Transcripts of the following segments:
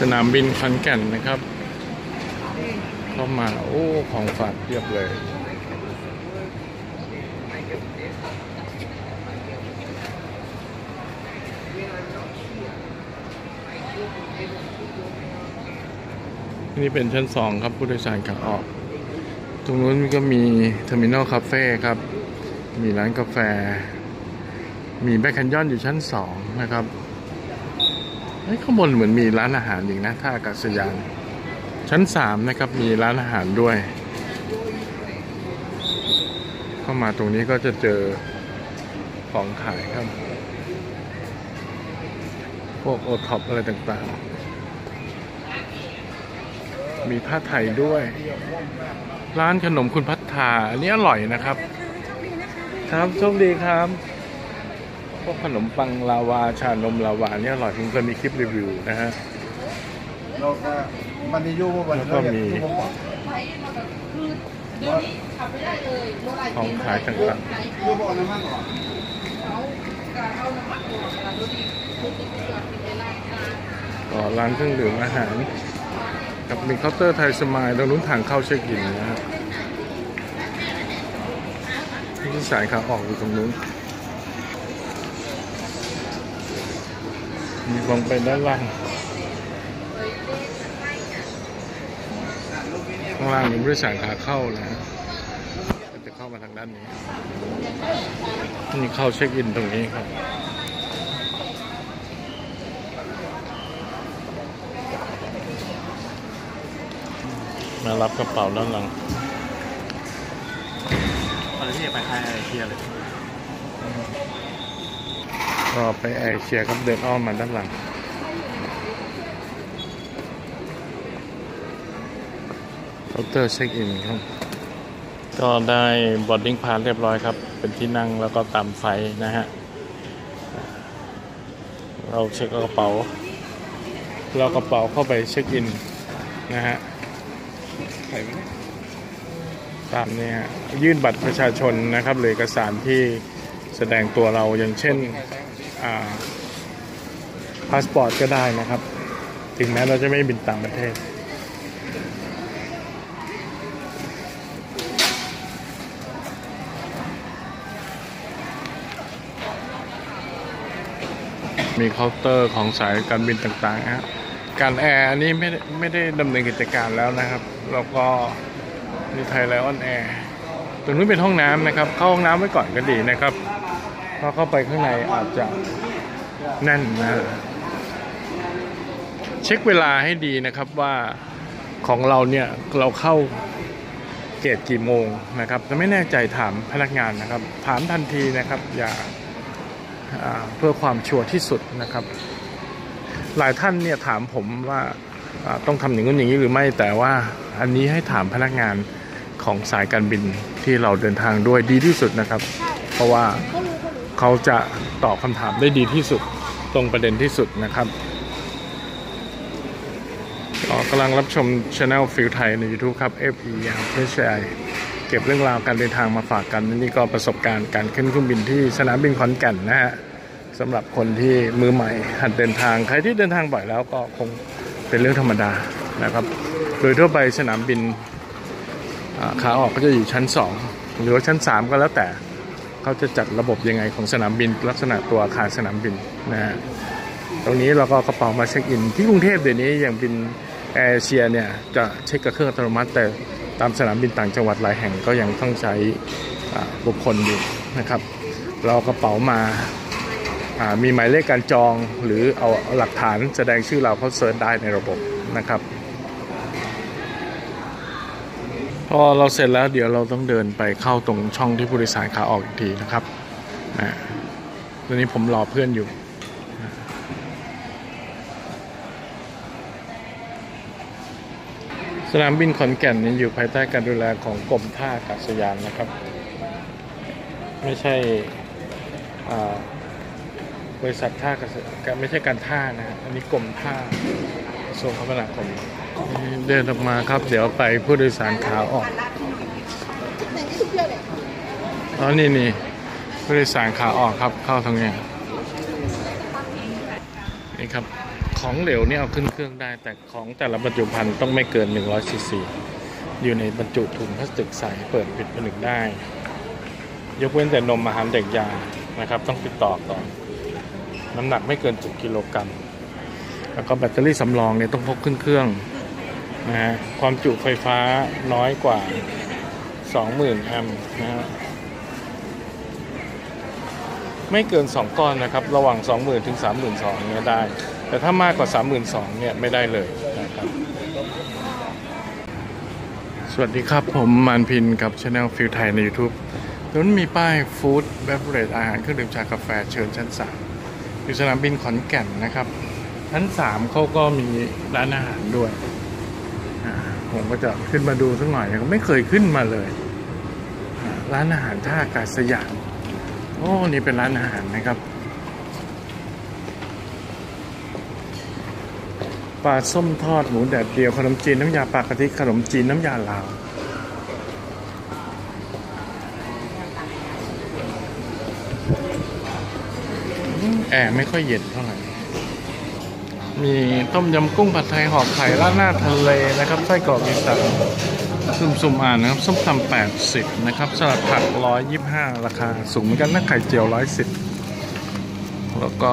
สนามบินขอนแก่นนะครับ เข้ามาโอ้ของฝากเพียบเลย นี่เป็นชั้นสองครับผู้โดยสารขาออก ตรงนู้นก็มี Terminal Cafe ครับ มีร้านกาแฟ มีแบคแคนยอนอยู่ชั้นสองนะครับ เฮ้ยข้างบนเหมือนมีร้านอาหารอีกนะท่าอากาศยาน ชั้นสามนะครับมีร้านอาหารด้วย เข้ามาตรงนี้ก็จะเจอของขายครับ พวกโอท็อปอะไรต่างๆ มีผ้าไทยด้วย ร้านขนมคุณพัฒนาอันนี้อร่อยนะครับ ครับโชคดีครับ วกขนมปังลาวาชานมลาวาเนี่ยอร่อยผมเคยมีคลิปรีวิวนะฮะเราก็มันจะยุ่งวันแล้วก็มีของขายต่างยุ่งบ่อน้ำมันหรอๆก็ร้านเครื่องดื่มอาหาร กับมีเคาน์เตอร์ไทยสมายตรงนู้นทางเข้าเช็คอินนะฮะที่สายขาออกอยู่ตรงนู้น ลงไปด้านล่างข้างล่างมีบริษัทขาเข้านะฮะจะเข้ามาทางด้านนี้ นี่เข้าเช็คอินตรงนี้ครับมารับกระเป๋าด้านหลังตอนนี้ไปไทยเทียเลย ก็ไปแอร์เอเชียครับเดินอ้อมมาด้านหลังเคาน์เตอร์เช็คอินครับ ก็ได้ boarding pass เรียบร้อยครับ เป็นที่นั่งแล้วก็ตามไฟนะฮะ เราเช็คกระเป๋า เรากระเป๋าเข้าไปเช็คอินนะฮะไข่ไหมตามนี้ฮะยื่นบัตรประชาชนนะครับหรือเอกสารที่แสดงตัวเราอย่างเช่น พาสปอร์ตก็ได้นะครับ ถึงแม้เราจะไม่บินต่างประเทศ มีเคาน์เตอร์ของสายการบินต่างๆฮะกานต์แอร์อันนี้ไม่ได้ไม่ได้ดำเนินกิจการแล้วนะครับ แล้วก็มีไทยไลออนแอร์ตรงนู้นเป็นห้องน้ำนะครับ เข้าห้องน้ำไว้ก่อนก็ดีนะครับ เพราะเข้าไปข้างในอาจจะแน่นนะเช็คเวลาให้ดีนะครับว่าของเราเนี่ยเราเข้า gate กี่โมงนะครับถ้าไม่แน่ใจถามพนักงานนะครับ ถามทันทีนะครับอย่าเพื่อความชัวร์ที่สุดนะครับ หลายท่านเนี่ยถามผมว่าต้องทำอย่างนู้นอย่างนี้หรือไม่แต่ว่าอันนี้ให้ถามพนักงานของสายการบินที่เราเดินทางด้วยดีที่สุดนะครับ เพราะว่า เขาจะตอบคำถามได้ดีที่สุดตรงประเด็นที่สุดนะครับก็กำลังรับชมช anel ฟิลไทยใน YouTube ครับ FE ครับเพื่อแชร์เก็บเรื่องราวการเดินทางมาฝากกันนี่ก็ประสบการณ์การขึ้นเครื่องบินที่สนามบินขอนแก่นนะฮะสำหรับคนที่มือใหม่หัดเดินทางใครที่เดินทางบ่อยแล้วก็คงเป็นเรื่องธรรมดานะครับ โดยทั่วไปสนามบินขาออกก็จะอยู่ชั้น 2 หรือว่าชั้น 3 ก็แล้วแต่ เขาจะจัดระบบยังไงของสนามบิน ลักษณะตัวอาคารสนามบินนะฮะตรงนี้เราก็กระเป๋ามาเช็คอิน ที่กรุงเทพเดี๋ยวนี้อย่างบินแอร์เชียเนี่ยจะเช็คกับเครื่องอัตโนมัติ แต่ตามสนามบินต่างจังหวัดหลายแห่งก็ยังต้องใช้บุคคลอยู่นะครับ เรากระเป๋ามามีหมายเลขการจองหรือเอาหลักฐานแสดงชื่อเราเขาเซิร์ชได้ในระบบนะครับ พอเราเสร็จแล้วเดี๋ยวเราต้องเดินไปเข้าตรงช่องที่ผู้โดยสารขาออกอีกทีนะครับนะตอนนี้ผมรอเพื่อนอยู่สนามบินขอนแก่นนี้อยู่ภายใต้การดูแลของกรมท่าอากาศยานนะครับ ไม่ใช่บริษัทท่าไม่ใช่การท่านะอันนี้กรมท่ากระทรวงคมนาคม เดินออกมาครับ เดี๋ยวไปผู้โดยสารขาออกอ๋อนี่นี่ผู้โดยสารขาออกครับเข้าทางนี้นี่ครับของเหลวเนี่ยเอาขึ้นเครื่องได้ แต่ของแต่ละบรรจุภัณฑ์ต้องไม่เกิน100ซีซีอยู่ในบรรจุถุงพลาสติกใสเปิดปิดผนึกได้ ยกเว้นแต่นมอาหารเด็กยานะครับ ต้องติดต่อก่อนน้ำหนักไม่เกิน7กิโลกรัมแล้วก็แบตเตอรี่สำรองเนี่ยต้องพกขึ้นเครื่อง นะฮะความจุไฟฟ้าน้อยกว่า 20,000 แอมป์นะฮะไม่เกิน 2 ก้อนนะครับ ระหว่าง 20,000 ถึง 32,000เนี่ยได้ แต่ถ้ามากกว่า 32,000 เนี่ย ไม่ได้เลยนะครับ สวัสดีครับผมมานพินกับช anel ฟิลไทยใน YouTube ตรงนั้นมีป้ายฟู้ดเบเวอร์เรจอาหารเครื่องดื่มชากาแฟเชิญชั้น3อยู่สนามบินขอนแก่นนะครับ ชั้น3เขาก็มีร้านอาหารด้วย ผมก็จะขึ้นมาดูสักหน่อยยังไม่เคยขึ้นมาเลย ร้านอาหารท่าอากาศยานโอ้นี่เป็นร้านอาหารนะครับปลาส้มทอดหมูแดดเดียวขนมจีนน้ำยาปลากะทิขนมจีนน้ำยาลาวแอร์ไม่ค่อยเย็นเท่าไหร่ มีต้มยำกุ้งผัดไทยหอมไข่ราดหน้าทะเลนะครับไส้กรอกอีสานซุ่มซุ่มอ่านนะครับส้มตำแปดสิบนะครับสลัดผักร้อยยี่ห้าราคาสูงเหมือนกันนะไข่เจียวร้อยสิบแล้วก็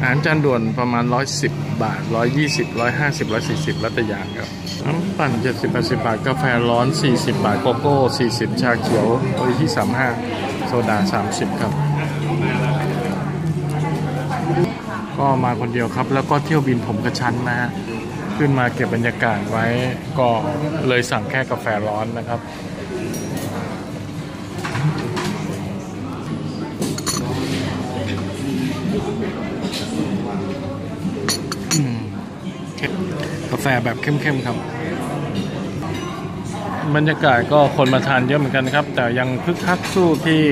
อาหารจานด่วนประมาณร้อยสิบบาทร้อยยี่สิบร้อยห้าสิบร้อยสี่สิบแล้วแต่อย่างครับน้ำปั่นเจ็ดสิบแปดสิบบาท กาแฟร้อนสี่สิบบาท โกโก้สี่สิบชาเขียวโอริที่สามห้าโซดาสามสิบครับ ก็มาคนเดียวครับ แล้วก็เที่ยวบินผมกระชั้นนะฮะขึ้นมาเก็บบรรยากาศไว้ก็เลยสั่งแค่กาแฟร้อนนะครับกาแฟแบบเข้มๆครับ บรรยากาศก็คนมาทานเยอะเหมือนกันครับ แต่ยังคึกคักสู้ที่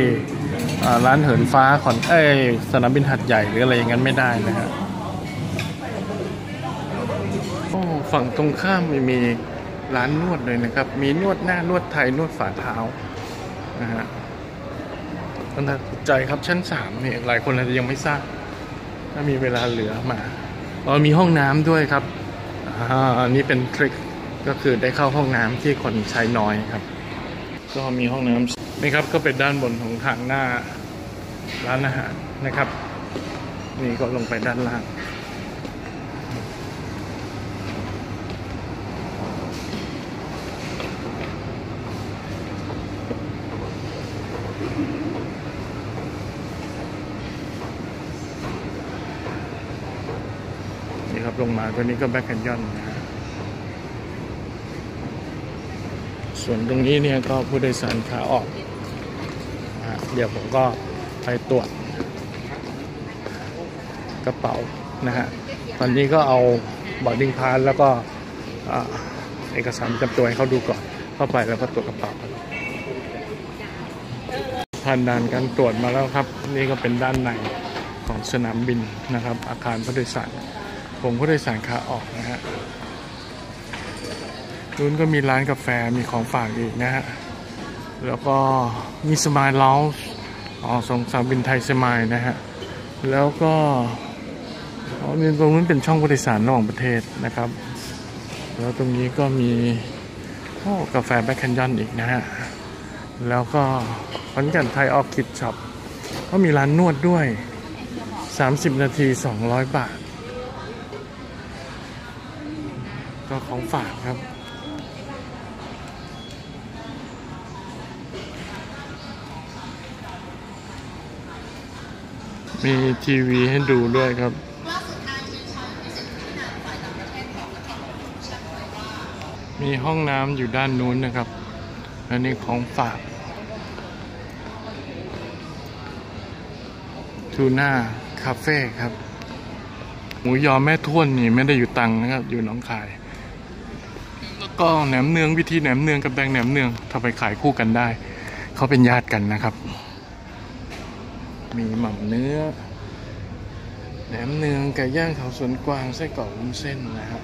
ร้านเหินฟ้าขอนเอ้ยสนามบินหัดใหญ่หรืออะไรอย่างนั้นไม่ได้นะฮะฝั่งตรงข้ามมีมีร้านนวดเลยนะครับ มีนวดหน้านวดไทยนวดฝ่าเท้านะฮะน่าสนใจครับชั้นสามเนี่ยหลายคนอาจจะยังไม่ทราบถ้ามีเวลาเหลือมาอ๋อมีห้องน้ำด้วยครับอ่าอันนี้เป็นทริคก็คือได้เข้าห้องน้ำที่คนใช้น้อยครับ ก็มีห้องน้ำ นี่ครับก็เป็นด้านบนของทางหน้าร้านอาหารนะครับ นี่ก็ลงไปด้านล่าง นี่ครับลงมาตัวนี้ก็แบ็คแคนยอนนะฮะ ส่วนตรงนี้เนี่ยก็ผู้โดยสารขาออก เดี๋ยวผมก็ไปตรวจกระเป๋านะฮะ ตอนนี้ก็เอาบอร์ดิ้งพาสแล้วก็เอกสารจำตัวให้เขาดูก่อน เข้าไปแล้วก็ตรวจกระเป๋าผ่านด่านการตรวจมาแล้วครับ นี่ก็เป็นด้านในของสนามบินนะครับ อาคารผู้โดยสารผมผู้โดยสารขาออกนะฮะ นู้นก็มีร้านกาแฟมีของฝากอีกนะฮะ แล้วก็มี Smile Lounge อ๋อของสายการบิน Thai Smile นะฮะ แล้วก็อ๋อมีตรงนู้นเป็นช่องผู้โดยสารระหว่างประเทศนะครับ แล้วตรงนี้ก็มีโอ้กาแฟ Black Canyon อีกนะฮะ แล้วก็ขอนแก่นไทยออฟ gift shop ก็มีร้านนวดด้วย 30 นาที 200 บาท ก็ของฝากครับ มีทีวีให้ดูด้วยครับมีห้องน้ำอยู่ด้านนู้นนะครับ อันนี้ของฝากทูน่าคาเฟ่ครับ หมูยอแม่ท้วนนี่ไม่ได้อยู่ตังนะครับ อยู่หนองคาย แล้วก็แหนมเนืองวิธีแหนมเนืองกับแดงแหนมเนืองถ้าไปขายคู่กันได้ เขาเป็นญาติกันนะครับ มีหม่ำเนื้อแหนมเนืองไก่ย่างเขาสวนกวางไส้กรอกวุ้นเส้นนะครับ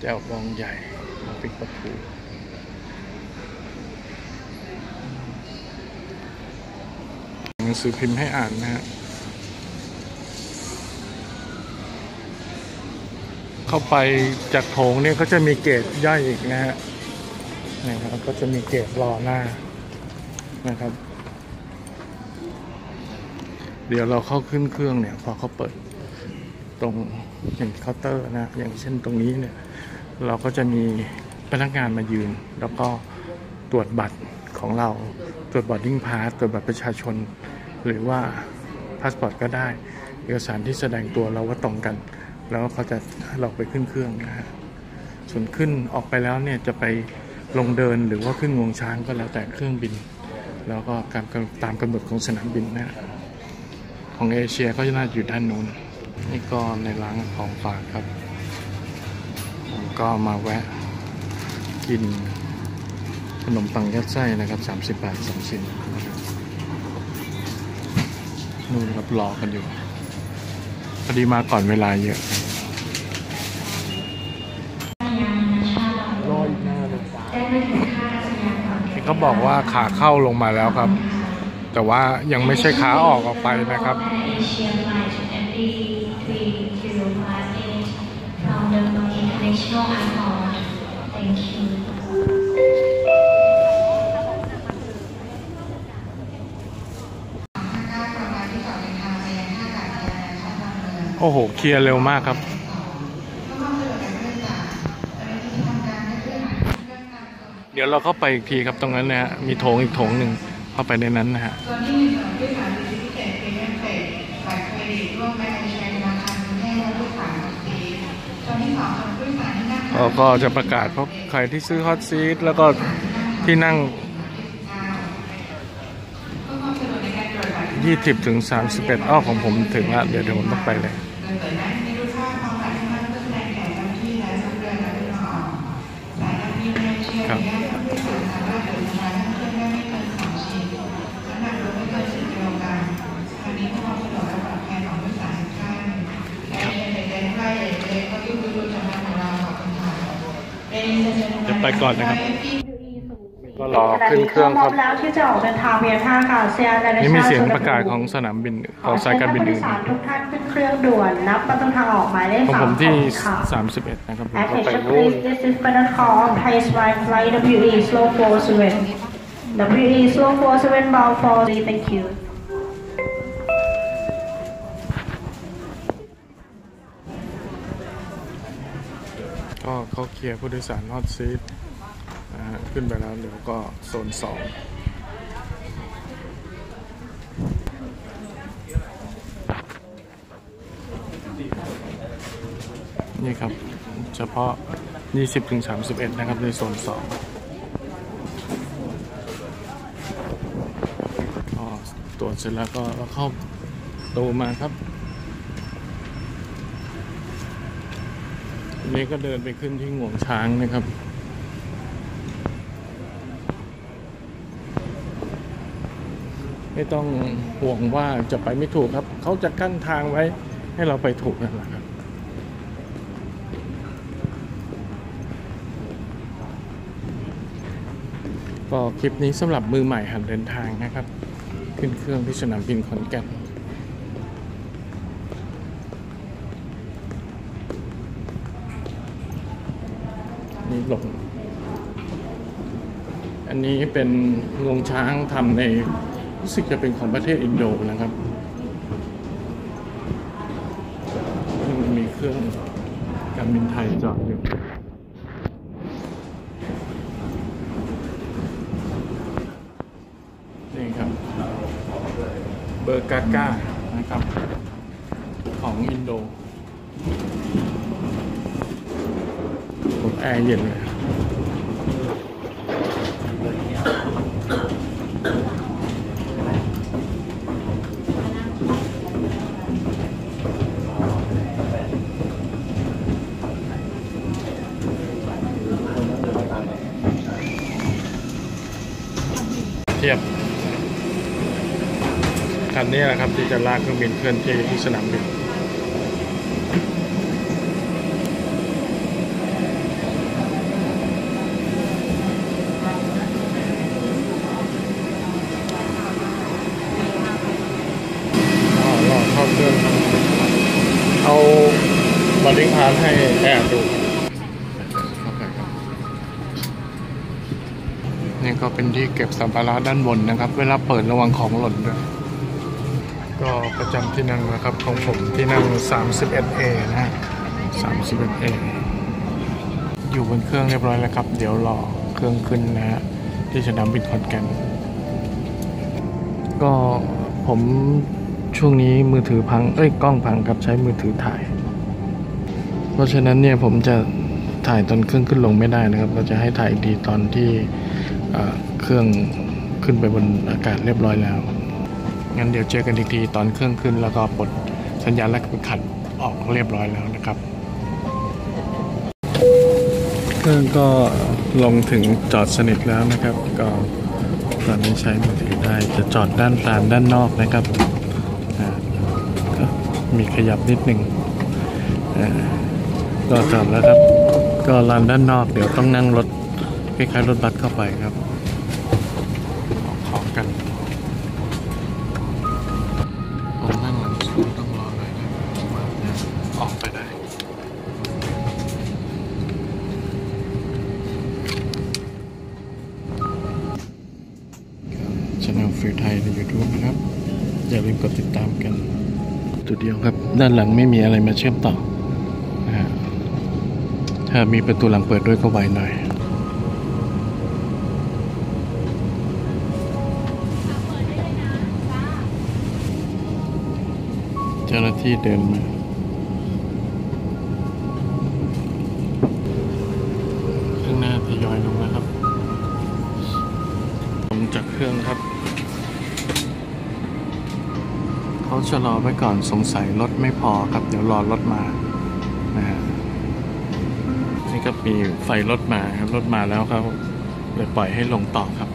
แจ่วบองใหญ่น้ำพริกปลาทูหนังสือพิมพ์ให้อ่านนะฮะเข้าไปจากโถงเนี่ยก็จะมีเกตย่อยอีกนะฮะนะครับก็จะมีเกตรอหน้านะครับ เดี๋ยวเราเข้าขึ้นเครื่องเนี่ยพอเขาเปิดตรงอย่างเคาน์เตอร์นะ อย่างเช่นตรงนี้เนี่ย เราก็จะมีพนักงานมายืน แล้วก็ตรวจบัตรของเราตรวจ boarding pass ตรวจบัตรประชาชน หรือว่าพาสปอร์ตก็ได้ เอกสารที่แสดงตัวเราว่าตรงกัน แล้วเขาจะให้เราไปขึ้นเครื่องนะฮะส่วนขึ้นออกไปแล้วเนี่ยจะไปลงเดินหรือว่าขึ้นงวงช้างก็แล้วแต่เครื่องบิน แล้วก็การตามกำหนดของสนามบินนะฮะ ของเอเชียก็จะน่าจะอยู่ด้านนู้น นี่ก็ในร้านของฝากครับ ผมก็มาแวะกินขนมปังยัดไส้นะครับ 30 บาทสองชิ้นนู่นครับรอกันอยู่ พอดีมาก่อนเวลาเยอะรออีกหน้าเลยเขาบอกว่าขาเข้าลงมาแล้วครับ แต่ว่ายังไม่ใช่ขาออกออกไปนะครับ Malaysia flight MD3058 from the International Airport. Thank you. โอ้โห เคลียร์เร็วมากครับ เดี๋ยวเราเข้าไปอีกทีครับตรงนั้นนะฮะ มีโถงอีกโถงหนึ่งเข้าไปในนั้นนะฮะ รเครดิตร่วมแบงก์ใช้ธนาคารกรุงเทพและผู้โดยสารของซีส่วนที่สองของผู้โดยสารที่นั่งเราก็จะประกาศเพราะใครที่ซื้อฮอตซีทแล้วก็ที่นั่งเพื่อความสะดวกในการตรวจบัตร20ถึง31อ้อของผมถึงละเดี๋ยวเดี๋ยวผมต้องไปเลย ก่อนนะครับ ก็รอขึ้นเครื่องครับแล้วที่จะออกเดินทางเวียนท่าอากาศยานนานาชาตินี่มีเสียงประกาศของสนามบินของสายการบินอื่นขอเชิญท่านผู้โดยสารทุกท่านขึ้นเครื่องด่วนนับประตูทางออกหมายเลขของสาผมมที่ค่ะ31นะครับผมก็ไป Attention นู่น please, this is final call on Thai Smile Flight WE Slow 47. WE Slow 47 bound for thank you. ก็เขาเคลียร์ผู้โดยสารฮอตซีทนะ ฮะขึ้นไปแล้วเดี๋ยวก็โซนสองนี่ครับ เฉพาะ 20ถึง31 นะครับ ในโซนสองก็ตรวจเสร็จแล้วก็เราเข้าตูมาครับนนี้ก็เดินไปขึ้นที่หงวงช้างนะครับ ไม่ต้องห่วงว่าจะไปไม่ถูกครับ เขาจะกั้นทางไว้ให้เราไปถูกนั่นแหละครับก็คลิปนี้สำหรับมือใหม่หันเดินทางนะครับ ขึ้นเครื่องที่สนามบินขอนแก่นนี่ลงอันนี้เป็นงวงช้างทำใน รู้สึกจะเป็นของประเทศอินโดนะครับมันมีเครื่องการบินไทยจอดอยู่นี่ครับ เบอร์กาก้านะครับ ของอินโดผมแอร์เย็นเลย ทียบคันนี้แหละครับที่จะลากเครื่องบินเคลื่อนที่ที่สนามบินรอรอเข้าเครื่องครับเอาบัตรดิ้งพาาร์ทให้ เป็นที่เก็บสัมภาระด้านบนนะครับ เวลาเปิดระวังของหล่นด้วย ก็ประจำที่นั่งนะครับของผมที่นั่ง 31A นะ 31A อยู่บนเครื่องเรียบร้อยแล้วครับ เดี๋ยวรอเครื่องขึ้นนะฮะที่สนามบินขอนแก่นก็ผมช่วงนี้มือถือพัง เอ้ยกล้องพังครับใช้มือถือถ่าย เพราะฉะนั้นเนี่ยผมจะถ่ายตอนเครื่องขึ้นลงไม่ได้นะครับ เราจะให้ถ่ายอีกทีตอนที่ เครื่องขึ้นไปบนอากาศเรียบร้อยแล้ว งั้นเดี๋ยวเจอกันอีกทีตอนเครื่องขึ้นแล้วก็ปลดสัญญาณและขัดออกเรียบร้อยแล้วนะครับ เครื่องก็ลงถึงจอดสนิทแล้วนะครับ ก็ตอนนี้ใช้มือถือได้จะจอดด้านตามด้านนอกนะครับก็มีขยับนิดหนึ่งก็จอดแล้วครับ ก็ลานด้านนอกเดี๋ยวต้องนั่งรถคล้ายๆรถบัสเข้าไปครับ ด้านหลังไม่มีอะไรมาเชื่อมต่อนะฮะถ้ามีประตูหลังเปิดด้วยก็ไวหน่อยเจ้าหน้าที่เดินมาข้างหน้าทยอยลงนะครับลงจากเครื่องครับ เขาชะลอไว้ก่อนสงสัยรถไม่พอครับ เดี๋ยวรอรถมานะฮะนี่ก็มีไฟรถมาครับรถมาแล้วครับเลยปล่อยให้ลงต่อครับ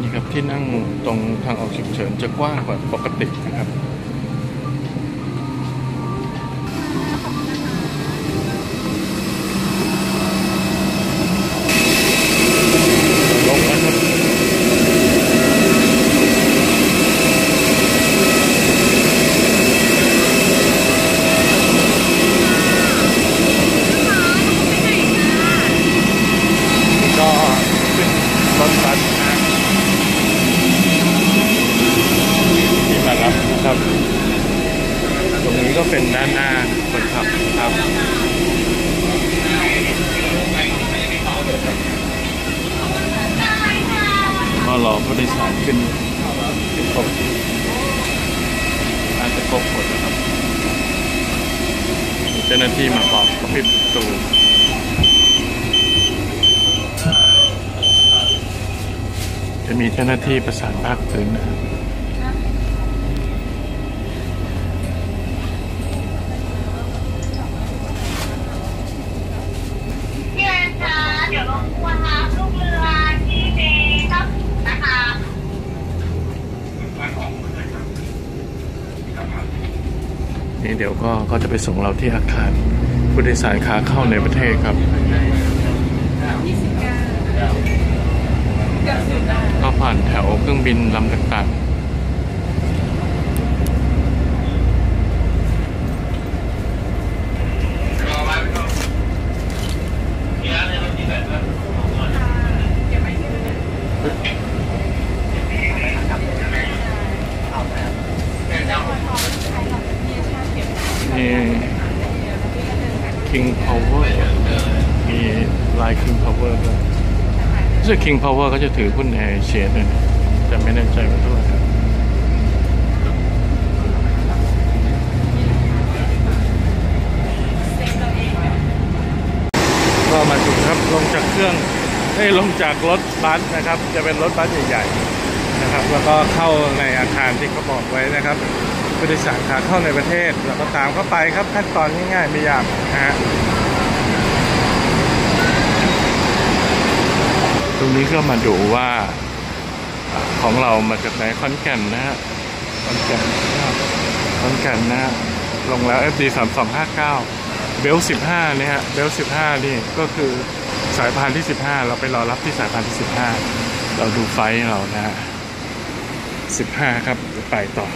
นี่ครับที่นั่งตรงทางออกฉุกเฉินจะกว้างกว่าปกตินะครับ ลงแล้วครับ ก็ขึ้นรถบัสนะที่มารับนะครับ ตรงนี้ก็เป็นด้านหน้าคนขับนะครับ ก็รอผู้โดยสารขึ้นขึ้นครบอาจจะครบหมดนะครับมีเจ้าหน้าที่มาบอกก็ปิดประตูจะมีเจ้าหน้าที่ประสานภาคพื้นนะครับ พี่แอนคะเดี๋ยวรบกวนรับลูกเรือที่เจเก้าสิบนะคะ นี่ เดี๋ยวก็ก็จะไปส่งเราที่อาคารผู้โดยสารขาเข้าในประเทศครับก็ผ่านแถวเครื่องบินลำต่างๆนี่ King Power มีลาย King Power ด้วยรู้สึก King Power ก็จะถือหุ้นแอร์เชียด้วยแต่ไม่แน่ใจว่าเท่าไหร่ก็มาถึงครับลงจากเครื่องเอ้ลงจากรถบัสนะครับ จะเป็นรถบัสใหญ่ๆนะครับ แล้วก็เข้าในอาคารที่เขาบอกไว้นะครับ ผู้โดยสารขาเข้าในประเทศแล้วก็ตามเข้าไปครับขั้นตอนง่ายๆไม่ยากนะฮะตรงนี้ก็มาดูว่าของเรามาจากไหนขอนแก่นนะฮะขอนแก่นขอนแก่นนะฮะลงแล้ว FD 3 2 5 9 เบล 15เนี่ยฮะเบล 15 นี่ก็คือสายพานที่ 15 เราไปรอรับที่สายพานที่ 15 เราดูไฟเรานะฮะ15 ครับไปต่อ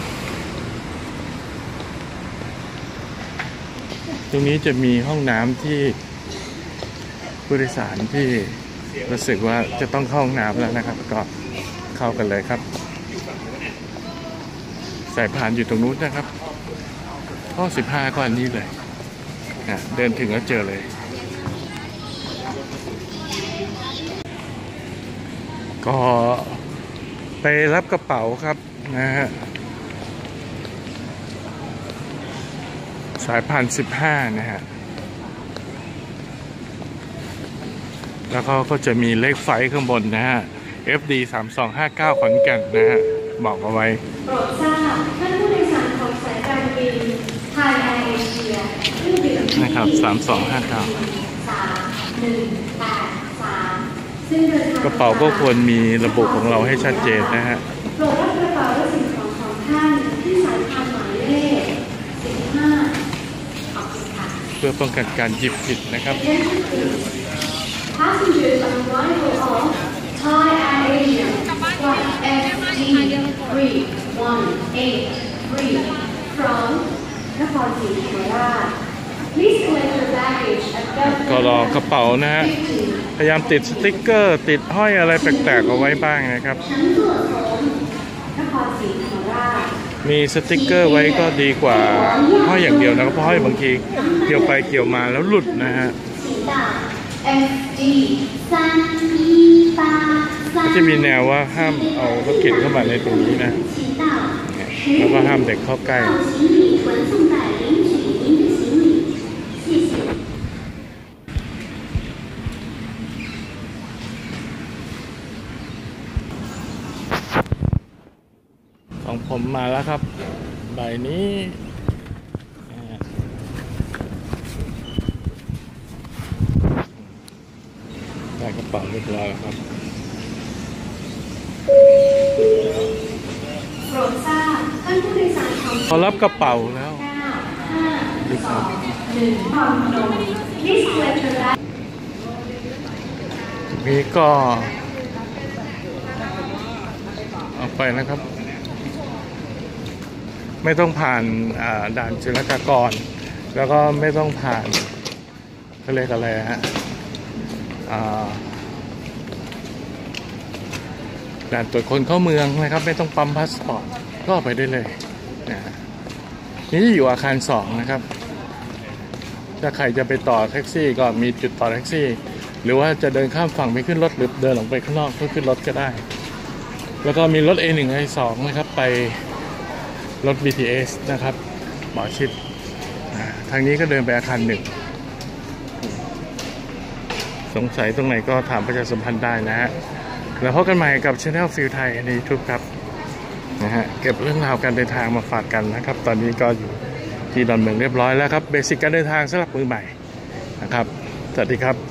ตรงนี้จะมีห้องน้ำที่ผู้โดยสารที่รู้สึกว่าจะต้องเข้าห้องน้ำแล้วนะครับ ก็เข้ากันเลยครับ สายพานอยู่ตรงนู้นนะครับห้องสิบห้าก็อันนี้เลยนะเดินถึงแล้วเจอเลยก็ไปรับกระเป๋าครับนะฮะ สายพันสิบห้านะฮะ แล้วเขาก็จะมีเลขไฟข้างบนนะฮะ FD 3259ขอนแก่นนะฮะ บอกเอาไว้โปรดทราบท่านผู้โดยสารของสายการบินไทยแอร์เอเชียเครื่องบินที่นะครับ3259สามหนึ่งแปดสามซึ่งเดินทางกระเป๋าก็ควรมีระบุของเราให้ชัดเจนนะฮะ โปรดรับกระเป๋าและสิ่งของของท่านที่สายพานหมายเลขสิบห้าขอบคุณค่ะ เพื่อป้องกันการหยิบผิดนะครับ Attention please. Passengers on arrival of Thai Air Asia flight FT 3183 from Nakhon ศรีธรรมราช Please collect your baggage at ก็รอกระเป๋านะฮะ พยายามติดสติ๊กเกอร์ ติดห้อยอะไรแปลกๆเอาไว้บ้างนะครับชั้นตรวจของนครศรีธรรมราช มีสติกเกอร์ไว้ก็ดีกว่าห้อยอย่างเดียวนะครับเพราะห้อยบางทีเกี่ยวไปเกี่ยวมาแล้วหลุดนะฮะก็จะมีแนวว่าห้ามเอารถเข็นเข้ามาในตรงนี้นะแล้วก็ห้ามเด็กเข้าใกล้ ผมมาแล้วครับ ใบนี้อ่าได้กระเป๋าเรียบร้อยแล้วครับโปรดทราบท่านผู้โดยสารของพอรับกระเป๋าแล้ว9 5 2 1ความพนม Please collect your bag นี้ก็ เอาไปนะครับ ไม่ต้องผ่านด่านศุลกากร แล้วก็ไม่ต้องผ่านเขาเรียกอะไรฮะด่านตรวจคนเข้าเมืองนะครับ ไม่ต้องปั๊มพาสปอร์ตก็ไปได้เลยนะนี่อยู่อาคารสองนะครับ ถ้าใครจะไปต่อแท็กซี่ก็มีจุดต่อแท็กซี่ หรือว่าจะเดินข้ามฝั่งไปขึ้นรถหรือเดินออกไปข้างนอกเพื่อขึ้นรถก็ได้ แล้วก็มีรถ A1 A2 นะครับไป รถ BTS นะครับ หมอชิตทางนี้ก็เดินไปอาคารหนึ่ง สงสัยตรงไหนก็ถามประชาสัมพันธ์ได้นะฮะ แล้วพบกันใหม่กับ Channel f e e l ไทยใน YouTube ครับนะฮะเก็บเรื่องราวการเดินทางมาฝากกันนะครับ ตอนนี้ก็อยู่ที่ดอนเมืองเรียบร้อยแล้วครับเบสิกการเดินทางสำหรับมือใหม่นะครับ สวัสดีครับ